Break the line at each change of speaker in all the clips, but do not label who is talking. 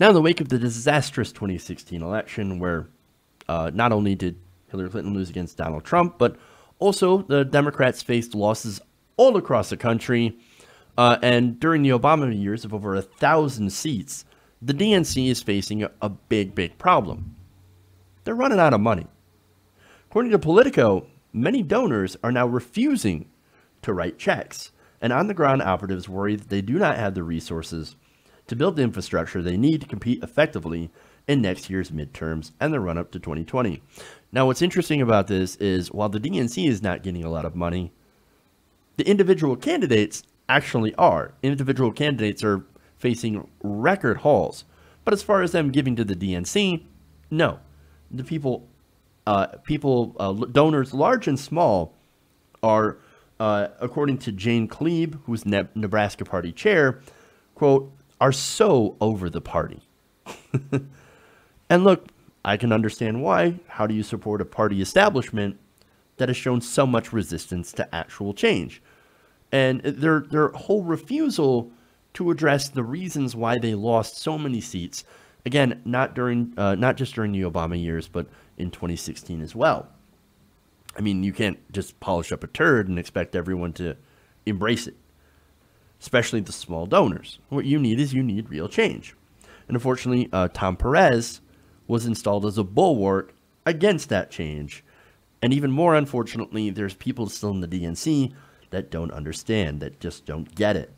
Now, in the wake of the disastrous 2016 election, where uh, not only did Hillary Clinton lose against Donald Trump, but also the Democrats faced losses all across the country. Uh, and during the Obama years of over a thousand seats, the DNC is facing a, a big, big problem. They're running out of money. According to Politico, many donors are now refusing to write checks, and on the ground operatives worry that they do not have the resources to build the infrastructure they need to compete effectively in next year's midterms and the run up to 2020. Now, what's interesting about this is while the DNC is not getting a lot of money, the individual candidates actually are. Individual candidates are facing record hauls. But as far as them giving to the DNC, no. The people, uh, people, uh, donors, large and small, are, uh, according to Jane Kleeb, who's ne- Nebraska Party chair, quote, are so over the party. and look, I can understand why. How do you support a party establishment that has shown so much resistance to actual change? And their their whole refusal to address the reasons why they lost so many seats. Again, not during uh, not just during the Obama years, but in 2016 as well. I mean, you can't just polish up a turd and expect everyone to embrace it especially the small donors. What you need is you need real change. And unfortunately, uh, Tom Perez was installed as a bulwark against that change. And even more unfortunately, there's people still in the DNC that don't understand, that just don't get it.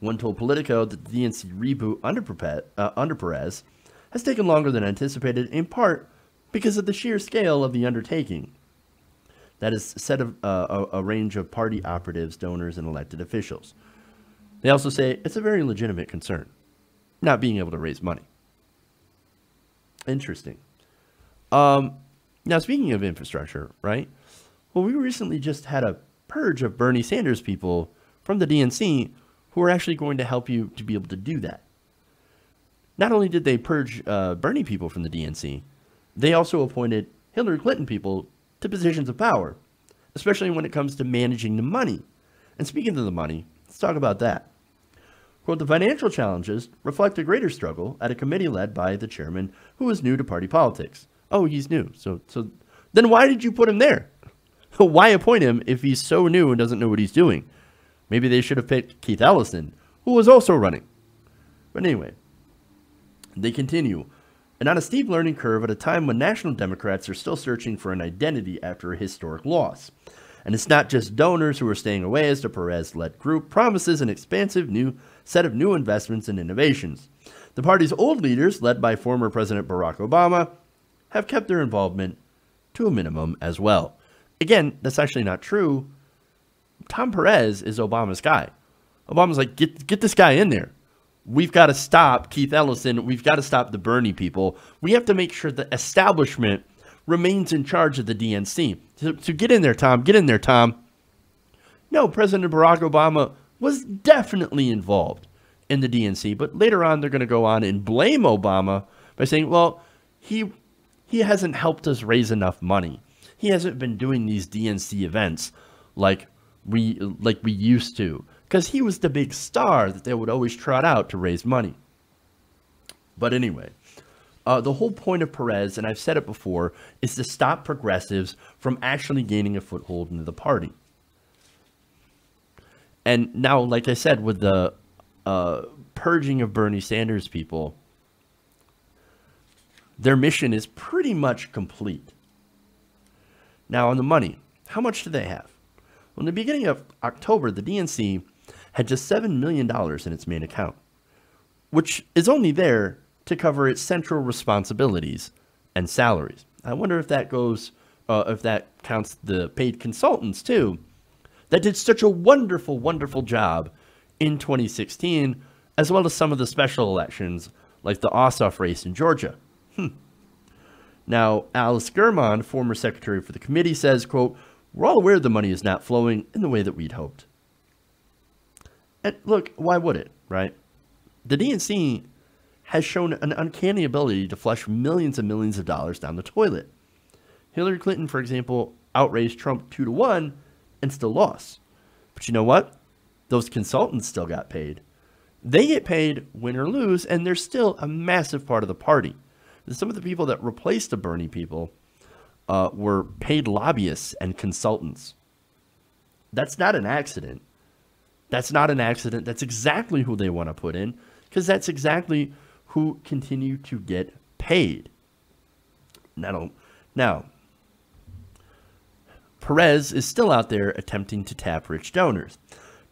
One told Politico that the DNC reboot under, uh, under Perez has taken longer than anticipated, in part because of the sheer scale of the undertaking. That is set of uh, a, a range of party operatives, donors, and elected officials. They also say it's a very legitimate concern, not being able to raise money. Interesting. Um, now, speaking of infrastructure, right? Well, we recently just had a purge of Bernie Sanders people from the DNC who are actually going to help you to be able to do that. Not only did they purge uh, Bernie people from the DNC, they also appointed Hillary Clinton people to positions of power, especially when it comes to managing the money. And speaking of the money, Let's talk about that. Quote, the financial challenges reflect a greater struggle at a committee led by the chairman who is new to party politics. Oh, he's new. So, so then why did you put him there? why appoint him if he's so new and doesn't know what he's doing? Maybe they should have picked Keith Ellison, who was also running. But anyway, they continue. And on a steep learning curve at a time when national Democrats are still searching for an identity after a historic loss. And it's not just donors who are staying away as the Perez led group promises an expansive new set of new investments and innovations. The party's old leaders, led by former President Barack Obama, have kept their involvement to a minimum as well. Again, that's actually not true. Tom Perez is Obama's guy. Obama's like, get, get this guy in there. We've got to stop Keith Ellison. We've got to stop the Bernie people. We have to make sure the establishment remains in charge of the DNC. So, so get in there, Tom. Get in there, Tom. No, President Barack Obama was definitely involved in the DNC, but later on they're going to go on and blame Obama by saying, well, he he hasn't helped us raise enough money. He hasn't been doing these DNC events like we like we used to because he was the big star that they would always trot out to raise money. But anyway, uh, the whole point of Perez, and I've said it before, is to stop progressives from actually gaining a foothold into the party. And now, like I said, with the uh, purging of Bernie Sanders people, their mission is pretty much complete. Now, on the money, how much do they have? Well, in the beginning of October, the DNC had just $7 million in its main account, which is only there to cover its central responsibilities and salaries. I wonder if that goes, uh, if that counts the paid consultants too, that did such a wonderful, wonderful job in 2016, as well as some of the special elections, like the Ossoff race in Georgia. Hmm. Now, Alice Germond, former secretary for the committee, says, quote, we're all aware the money is not flowing in the way that we'd hoped. And look, why would it, right? The DNC has shown an uncanny ability to flush millions and millions of dollars down the toilet. Hillary Clinton, for example, outraised Trump 2 to 1 and still lost. But you know what? Those consultants still got paid. they get paid win or lose, and they're still a massive part of the party. Some of the people that replaced the Bernie people uh, were paid lobbyists and consultants. That's not an accident. That's not an accident. That's exactly who they want to put in because that's exactly who continue to get paid. Now, now, Perez is still out there attempting to tap rich donors.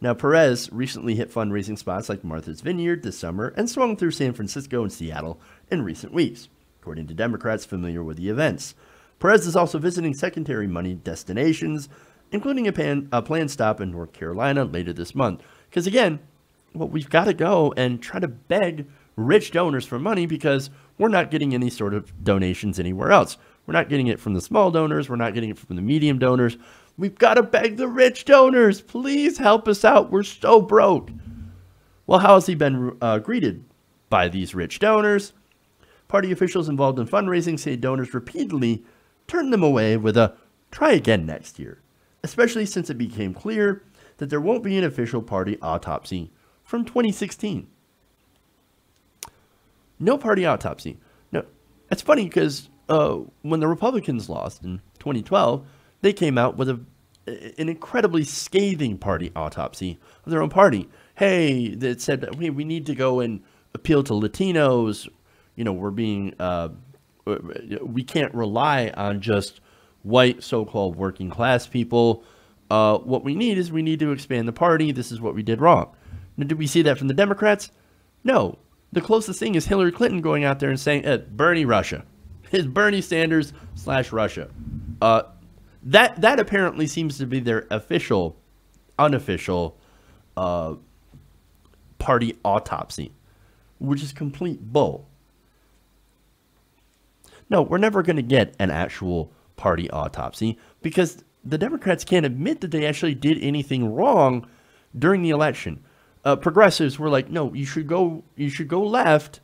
Now, Perez recently hit fundraising spots like Martha's Vineyard this summer and swung through San Francisco and Seattle in recent weeks, according to Democrats familiar with the events. Perez is also visiting secondary money destinations, including a, pan, a planned stop in North Carolina later this month. Because again, well, we've got to go and try to beg rich donors for money because we're not getting any sort of donations anywhere else. We're not getting it from the small donors. We're not getting it from the medium donors. We've got to beg the rich donors. Please help us out. We're so broke. Well, how has he been uh, greeted by these rich donors? Party officials involved in fundraising say donors repeatedly turned them away with a try again next year, especially since it became clear that there won't be an official party autopsy from 2016. No party autopsy. No, it's funny because uh, when the Republicans lost in 2012, they came out with a, an incredibly scathing party autopsy of their own party. Hey, that said, hey, we need to go and appeal to Latinos. You know, we're being, uh, we can't rely on just white so-called working class people. Uh, what we need is we need to expand the party. This is what we did wrong. Now, did we see that from the Democrats? No. The closest thing is Hillary Clinton going out there and saying, eh, Bernie Russia. Is Bernie Sanders slash Russia. Uh, that that apparently seems to be their official, unofficial, uh, party autopsy, which is complete bull. No, we're never going to get an actual party autopsy because the Democrats can't admit that they actually did anything wrong during the election. Uh, progressives were like, no, you should go, you should go left.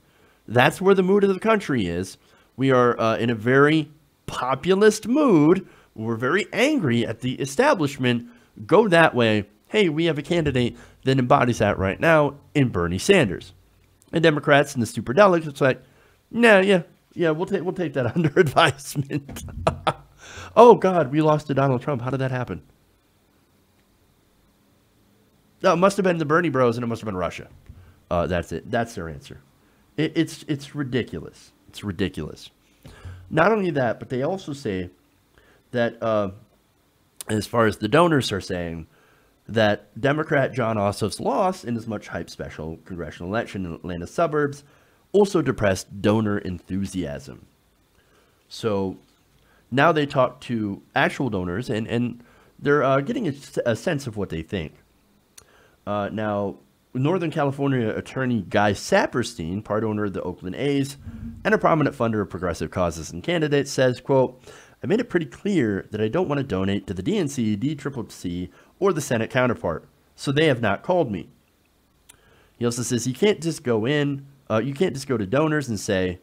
That's where the mood of the country is. We are uh, in a very populist mood we're very angry at the establishment, go that way. Hey, we have a candidate that embodies that right now in Bernie Sanders. And Democrats and the super delegates, it's like, nah, yeah, yeah, we'll take we'll take that under advisement. oh God, we lost to Donald Trump. How did that happen? No, it must have been the Bernie Bros, and it must have been Russia. Uh, that's it. That's their answer. It, it's it's ridiculous. It's ridiculous. Not only that, but they also say that, uh, as far as the donors are saying, that Democrat Jon Ossoff's loss in his much hyped special congressional election in Atlanta suburbs also depressed donor enthusiasm. So now they talk to actual donors and, and they're uh, getting a, a, sense of what they think. Uh, now, Northern California attorney Guy Saperstein, part owner of the Oakland A's and a prominent funder of progressive causes and candidates, says, quote, I made it pretty clear that I don't want to donate to the DNC, DCCC, or the Senate counterpart, so they have not called me. He also says you can't just go in, uh, you can't just go to donors and say,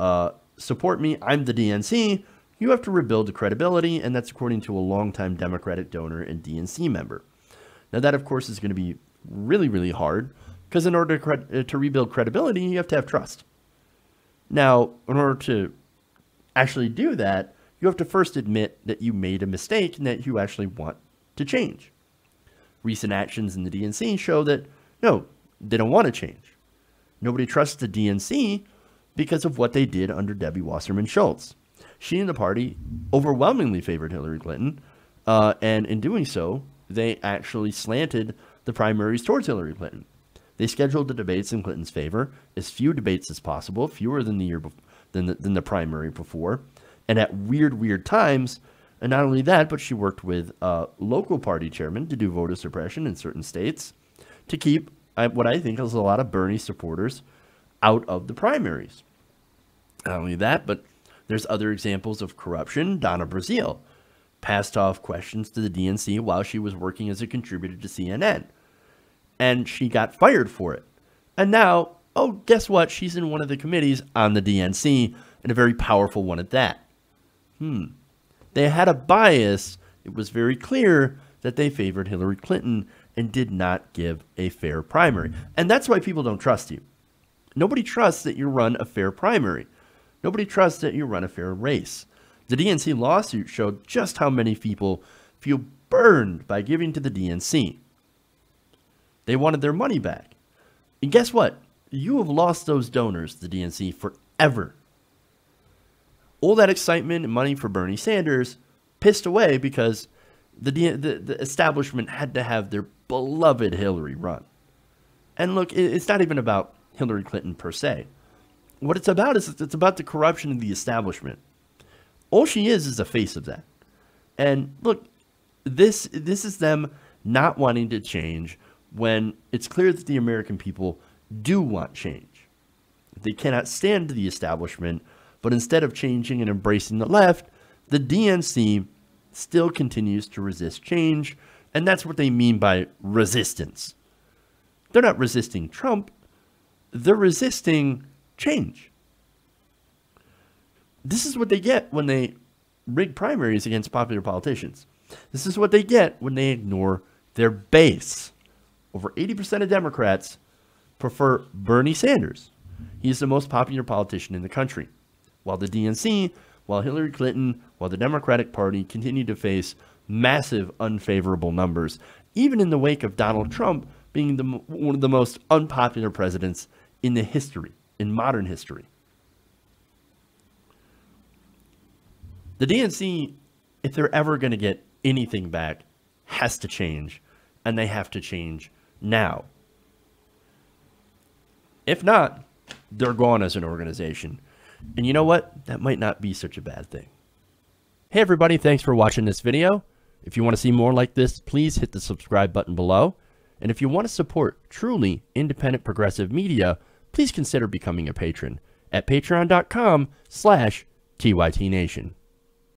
uh, support me, I'm the DNC. You have to rebuild the credibility, and that's according to a longtime Democratic donor and DNC member. Now, that, of course, is going to be really, really hard because in order to, uh, to rebuild credibility, you have to have trust. Now, in order to actually do that, you have to first admit that you made a mistake and that you actually want to change. Recent actions in the DNC show that no, they don't want to change. Nobody trusts the DNC because of what they did under Debbie Wasserman Schultz. She and the party overwhelmingly favored Hillary Clinton, uh, and in doing so, they actually slanted the primaries towards Hillary Clinton. They scheduled the debates in Clinton's favor, as few debates as possible, fewer than the year than the, than the primary before, and at weird, weird times. And not only that, but she worked with uh, local party chairman to do voter suppression in certain states to keep uh, what I think is a lot of Bernie supporters out of the primaries. Not only that, but there's other examples of corruption. Donna Brazile passed off questions to the DNC while she was working as a contributor to CNN. And she got fired for it. And now, oh, guess what? She's in one of the committees on the DNC, and a very powerful one at that hmm, they had a bias. It was very clear that they favored Hillary Clinton and did not give a fair primary. And that's why people don't trust you. Nobody trusts that you run a fair primary. Nobody trusts that you run a fair race. The DNC lawsuit showed just how many people feel burned by giving to the DNC. They wanted their money back. And guess what? You have lost those donors, to the DNC, forever. All that excitement and money for Bernie Sanders pissed away because the, the, the establishment had to have their beloved Hillary run. And look, it's not even about Hillary Clinton per se. What it's about is it's about the corruption of the establishment. All she is is a face of that. And look, this this is them not wanting to change when it's clear that the American people do want change. They cannot stand the establishment, but instead of changing and embracing the left, the DNC still continues to resist change, and that's what they mean by resistance. They're not resisting Trump, they're resisting change. This is what they get when they rig primaries against popular politicians. This is what they get when they ignore their base. Over 80% of Democrats prefer Bernie Sanders. He's the most popular politician in the country. While the DNC, while Hillary Clinton, while the Democratic Party continue to face massive unfavorable numbers, even in the wake of Donald Trump being the, one of the most unpopular presidents in the history, in modern history. The DNC, if they're ever going to get anything back, has to change, and they have to change now. If not, they're gone as an organization. And you know what? That might not be such a bad thing. Hey everybody, thanks for watching this video. If you want to see more like this, please hit the subscribe button below. And if you want to support truly independent progressive media, please consider becoming a patron at patreon.com slash TYTNation.